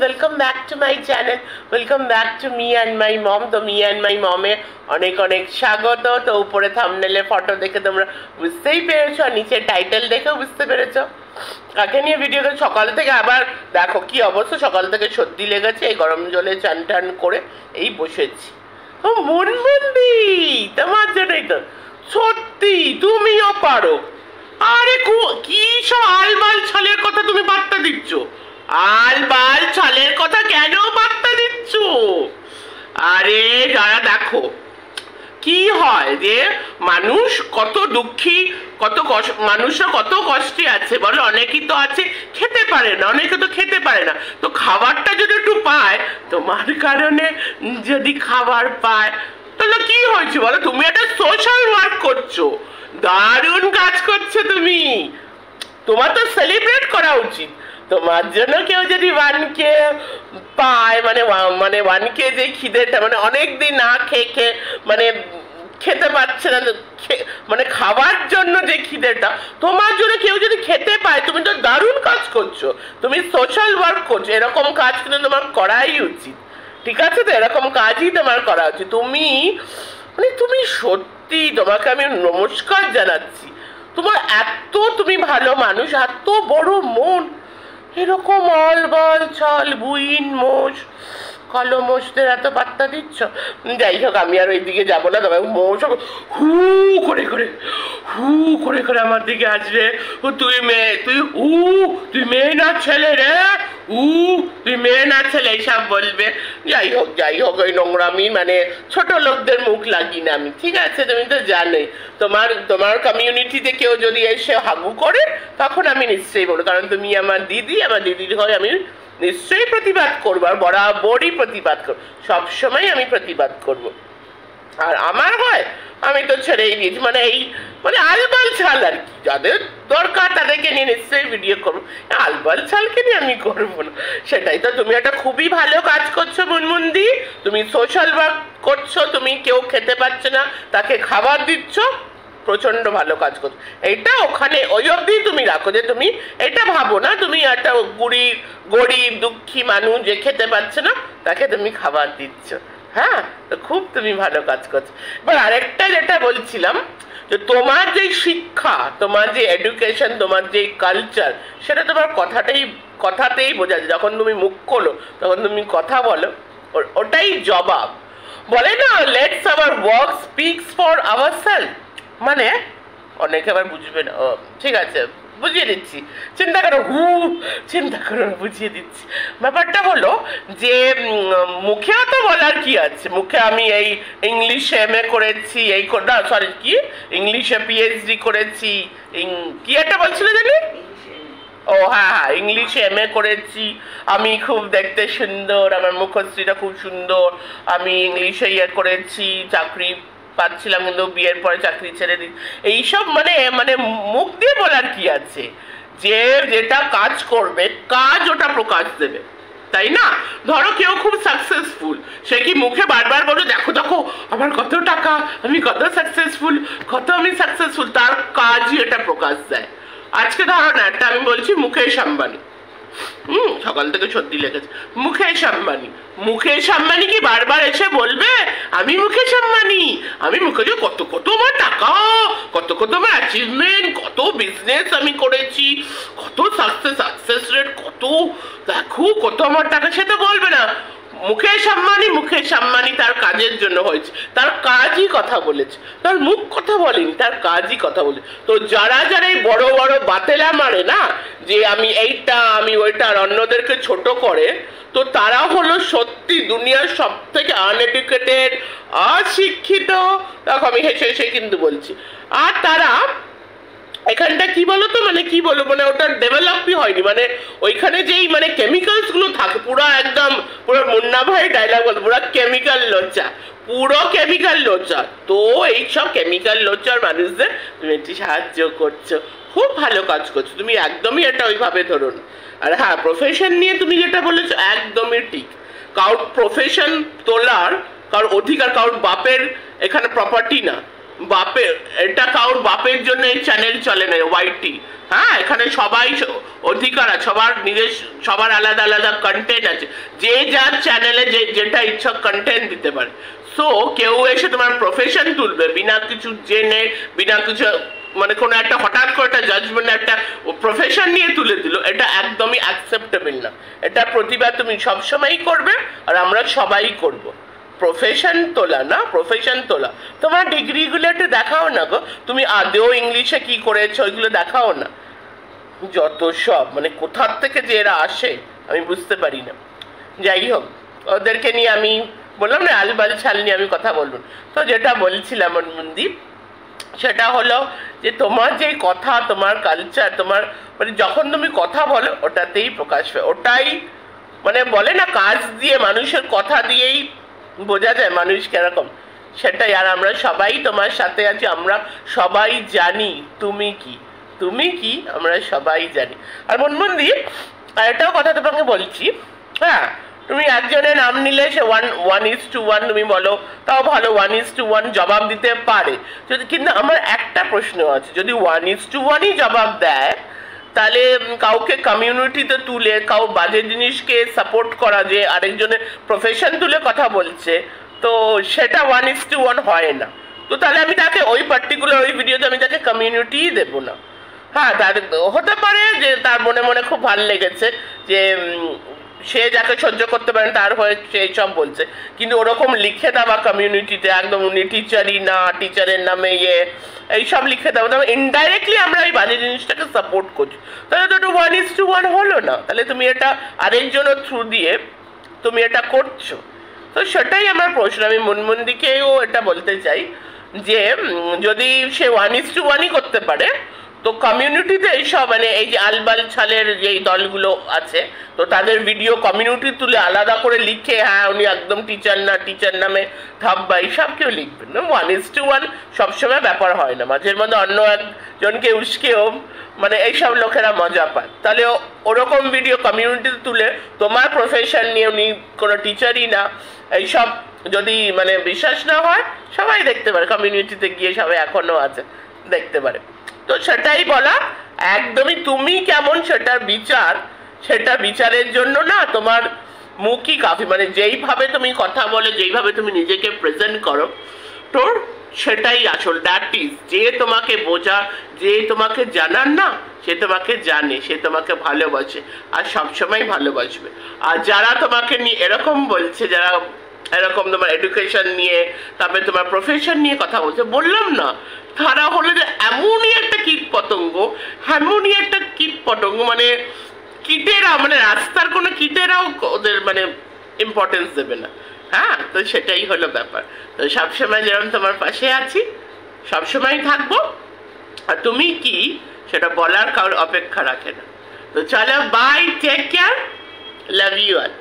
Welcome back to my channel welcome back to me and my mom তো me and মাই মমে অনেক অনেক স্বাগত। তো উপরে থামনেলে ফটো দেখে তোমরা বুঝতেই পেরেছ আর নিচে টাইটেল দেখেও বুঝতে পেরেছ। কাকে নিয়ে ভিডিও করে সকাল থেকে আবার দেখো কি অবস্থা। সকাল থেকে সর্দি লেগেছে, এই গরম জলে চান টান করে এই বসেছি। ও, মনমন্দি, তোমার জন্যই তো। সত্যি, তুমিও পারো। আরে কি সব আলবাল ছালের কথা তুমি বার্তা দিচ্ছ? আলবাল ছালের কথা কেন বার্তা দিচ্ছ আরে যারা দেখো। কি হয় যে, মানুষ কত দুঃখী, কত কষ্ট, মানুষরা কত কষ্টে আছে, বলো, অনেকেই তো আছে, খেতে পারে না, অনেকে তো খেতে পারে না। তো খাবারটা যদি একটু পায়, তোমার কারণে যদি খাবার পায়, তাহলে কি হয়েছে বলো? তুমি একটা সোশ্যাল ওয়ার্ক করছ। দারুণ কাজ করছ তুমি। তোমার তো সেলিব্রেট করা উচিত। তোমার জন্য কেউ যদি ওয়ান কে পায় মানে মানে ওয়ান যে খিদেটা মানে অনেক দিন না খেয়ে খেয়ে মানে খেতে পারছে না মানে খাওয়ার জন্য যে খিদেটা, তোমার জন্য কেউ যদি খেতে পায়, তুমি তো দারুণ কাজ করছ। তুমি সোশ্যাল ওয়ার্ক করছ, এরকম কাজ কিন্তু তোমার করাই উচিত। ঠিক আছে তো? এরকম কাজই তোমার করা উচিত। তুমি মানে তুমি সত্যি তোমাকে আমি নমস্কার জানাচ্ছি। তোমার এত তুমি ভালো মানুষ, এত বড় মন এরকম অল বল ছল বুইন, মোষ, কালো মোষদের এত পাত্তা দিচ্ছ? যাই হোক, আমি আর ওই দিকে যাব না, তবে মোষ হু করে করে, হু করে করে আমার দিকে আসবে। ও, তুই মেয়ে, তুই উ, তুই মেয়ে না ছেলে রে? উ, তুই মেয়ে না ছেলে, এইসব বলবে। যাই হোক যাই হোক ওই নোংরামি মানে ছোট লোকদের মুখ লাগি না আমি। ঠিক আছে, তুমি তো জানোই। তোমার তোমার কমিউনিটিতে কেউ যদি এসে হাগু করে, তখন আমি নিশ্চয়ই বলব। কারণ তুমি আমার দিদি, আমার দিদির হয় আমি নিশ্চয়ই প্রতিবাদ করব, আর বরাবরই প্রতিবাদ করব। সবসময় আমি প্রতিবাদ করব। আর আমার হয়, আমি তো ছেড়েই দিয়েছি। মানে এই মানে আলবাল ছাল আর কি, যাদের দরকার তাদেরকে নিয়ে নিশ্চয়ই ভিডিও করব। আলবাল ছালকে নিয়ে আমি করব না। সেটাই তো, তুমি একটা খুবই ভালো কাজ করছ মুনমুন্দি তুমি সোশ্যাল ওয়ার্ক করছ, তুমি কেউ খেতে পাচ্ছে না, তাকে খাবার দিচ্ছ প্রচণ্ড ভালো কাজ করছ। এটা ওখানে, ওই অবধি তুমি রাখো যে তুমি এটা ভাবো না, তুমি একটা গরিব গরিব, দুঃখী মানুষ যে খেতে পাচ্ছে না, তাকে তুমি খাবার দিচ্ছ। হ্যাঁ তো খুব তুমি ভালো কাজ করছ। এবার আরেকটা যেটা বলছিলাম, যে তোমার যে শিক্ষা, তোমার যে এডুকেশন তোমার যে কালচার সেটা তোমার কথাটাই কথাতেই বোঝা যায়। যখন তুমি মুখ খোলো, তখন তুমি কথা বলো ওটাই জবাব। বলে না let's our work speaks for our self মানে অনেকে আবার বুঝবে না। ঠিক আছে। বুঝিয়ে দিচ্ছি। চিন্তা করো, হু, চিন্তা করো বুঝিয়ে দিচ্ছি। ব্যাপারটা হলো যে মুখেও তো বলার কি আছে? মুখে আমি এই ইংলিশে এম এ করেছি, এই না সরি কি? ইংলিশে পিএইচডি করেছি কি একটা বলছিলে জানি? ও হ্যাঁ হ্যাঁ ইংলিশে এম এ করেছি। আমি খুব দেখতে সুন্দর, আমার মুখশ্রীটা খুব সুন্দর। আমি ইংলিশে ইয়ে করেছি, চাকরি পাচ্ছিলাম কিন্তু বিয়ের পরে চাকরি ছেড়ে দিই এইসব মানে মানে মুখ দিয়ে বলার কি আছে? যে যেটা কাজ করবে, কাজ ওটা প্রকাশ দেবে। তাই না? ধরো কেউ খুব সাকসেসফুল সে কি মুখে বারবার বলো, দেখো দেখো, আমার কত টাকা, আমি কত সাকসেসফুল কত আমি সাকসেসফুল তার কাজই এটা প্রকাশ দেয়। আজকে ধরো না, একটা আমি বলছি মুকেশ আম্বানি। সকাল থেকে সর্দি লেগেছে। মুকেশ আম্বানি মুকেশ আম্বানি কি বারবার এসে বলবে? আমি মুকেশ আম্বানি আমি মুকেশ কত কত আমার টাকা, কত কত আমার অ্যাচিভমেন্ট কত বিজনেস আমি করেছি, কত সাকসেস সাকসেস রেট কত, দেখো, কত আমার টাকা সেটা বলবে না। মুকেশ আম্বানি মুকেশ আম্বানি তার কাজের জন্য হয়েছে। তার কাজই কথা বলেছে। তার মুখ কথা বলেনি, তার কাজই কথা বলে তো যারা যারা এই বড় বড় বাতেলা মারে না, যে আমি এইটা, আমি ওইটা আর অন্যদেরকে ছোট করে, তো তারা হলো সত্যি দুনিয়ার সব থেকে আনএডুকেটেড অশিক্ষিত, দেখো আমি হেসে হেসে কিন্তু বলছি। আর তারা এখানটা কি বলো তো মানে কি বলব? মানে ওটা ডেভেলপই হয়নি। মানে ওইখানে যেই মানে কেমিক্যালসগুলো থাকে, পুরো একদম পুরো মুন্না ভাই ডায়লগ বলতো, পুরো কেমিক্যাল লোচা পুরো কেমিক্যাল লোচা তো এইসব কেমিক্যাল লোচার মানুষদের তুমি একটু সাহায্য করছ। খুব ভালো কাজ করছ। তুমি একদমই এটা ওইভাবে ধরুন আর হ্যাঁ প্রফেশন নিয়ে তুমি যেটা বলেছ, একদমই ঠিক। কারোর প্রফেশন তোলার কারোর অধিকার কারোর বাপের এখানে প্রপার্টি না। বাপের এটা কারোর বাপের জন্য এই চ্যানেল চলে না ওয়াইটি হ্যাঁ এখানে সবাই অধিকার আছে, সবার নিজের, সবার আলাদা আলাদা কন্টেন্ট আছে। যে যার চ্যানেলে যে, যেটা ইচ্ছা কন্টেন্ট দিতে পারে। সো কেউ এসে তোমার প্রফেশন তুলবে, বিনা কিছু জেনে, বিনা কিছু মানে কোনো একটা হঠাৎ করে একটা জাজমেন্ট একটা প্রফেশন নিয়ে তুলে দিল, এটা একদমই অ্যাকসেপ্টেবল না। এটা প্রতিবাদ তুমি সবসময়ই করবে, আর আমরা সবাই করব। প্রফেশন তোলা না প্রফেশন তোলা। তোমার ডিগ্রিগুলো একটু দেখাও না গো। তুমি আদেও ইংলিশে কি করেছ, ওইগুলো দেখাও না। যত সব মানে কোথার থেকে যে এরা আসে, আমি বুঝতে পারি না। যাই হোক, ওদেরকে নিয়ে আমি বললাম না আলবাল ছাল নিয়ে আমি কথা বলব। তো যেটা বলছিলাম মনদীপ, সেটা হলো যে তোমার যে কথা, তোমার কালচার তোমার মানে যখন তুমি কথা বলো, ওটাতেই প্রকাশ পায় ওটাই মানে বলে না, কাজ দিয়ে, মানুষের কথা দিয়েই বোঝা যায় মানুষ কীরকম। সেটাই, আর আমরা সবাই তোমার সাথে আছি, আমরা সবাই জানি তুমি কি। তুমি কি, আমরা সবাই জানি। আর মনমন্দি, আর এটাও কথা তোমাকে বলছি হ্যাঁ তুমি একজনের নাম নিলে সে one one is two one তুমি বলো, তাও ভালো ওয়ান ইজ টু ওয়ান জবাব দিতে পারে। যদি, কিন্তু আমার একটা প্রশ্ন আছে, যদি ওয়ান ইজ টু ওয়ানই জবাব দেয় তাহলে কাউকে কমিউনিটিতে তুলে, কাউ বাজে জিনিসকে সাপোর্ট করা যে আরেকজনের প্রফেশন তুলে কথা বলছে, তো সেটা ওয়ান ইস টু ওয়ান হয় না। তো তাহলে আমি তাকে ওই পার্টিকুলার ওই ভিডিওতে আমি তাকে কমিউনিটি দেব না। হ্যাঁ তার, হতে পারে যে তার মনে মনে খুব ভালো লেগেছে যে সে যাকে সহ্য করতে পারেন, তার হয়ে সে সব বলছে। কিন্তু ওরকম লিখে দেওয়া কমিউনিটিতে একদম উনি টিচারই না টিচারের নামে ইয়ে এইসব লিখে দেওয়া। তবে ইনডাইরেক্টলি আমরা এই বাজে জিনিসটাকে সাপোর্ট করছি। তাহলে তো একটু ওয়ান ইস টু ওয়ান হলো না। তাহলে তুমি এটা আরেকজনের থ্রু দিয়ে তুমি এটা করছ। তো সেটাই আমার প্রশ্ন। আমি মনমন্দিকেও এটা বলতে চাই যে যদি সে ওয়ান ইস টু ওয়ানই করতে পারে তো কমিউনিটিতে এইসব মানে এই যে আলবাল ছালের যে দলগুলো আছে, তো তাদের ভিডিও কমিউনিটি তুলে আলাদা করে লিখে হ্যাঁ উনি একদম টিচার না টিচার নামে ধাব্বা এইসব কেউ লিখবেন না। ওয়ান ইস টু ওয়ান সবসময় ব্যাপার হয় না। মাঝের মধ্যে অন্য একজনকে উস্কেও মানে এইসব লোকেরা মজা পায়। তাহলে ওরকম ভিডিও কমিউনিটিতে তুলে তোমার প্রফেশন নিয়ে উনি কোনো টিচারই না, এইসব যদি মানে বিশ্বাস না হয়, সবাই দেখতে পারে। কমিউনিটিতে গিয়ে সবাই এখনও আছে, দেখতে পারে। তো সেটাই বলা, একদমই তুমি কেমন সেটা বিচার, সেটা বিচারের জন্য না তোমার মুখই কাফি? মানে যেইভাবে তুমি কথা বলে, যেইভাবে তুমি নিজেকে প্রেজেন্ট করো তোর সেটাই আসল। দ্যাট ইজ যে তোমাকে বোঝা, যে তোমাকে জানার না, সে তোমাকে জানে, সে তোমাকে ভালোবাসে, আর সবসময় ভালোবাসবে। আর যারা তোমাকে নিয়ে এরকম বলছে, যারা এরকম তোমার এডুকেশন নিয়ে, তারপরে তোমার প্রফেশন নিয়ে কথা বলছে। বললাম না, তারা হলো যে এমনই একটা কীট পতঙ্গ এমনই একটা কীট পতঙ্গ মানে কীটেরা মানে রাস্তার কোনো কীটেরাও ওদের মানে ইম্পর্টেন্স দেবে না। হ্যাঁ তো সেটাই হলো ব্যাপার। তো সবসময় যেরকম তোমার পাশে আছি, সবসময় থাকব। আর তুমি কি, সেটা বলার কারোর অপেক্ষা রাখে না। তো চলো bye take care love you R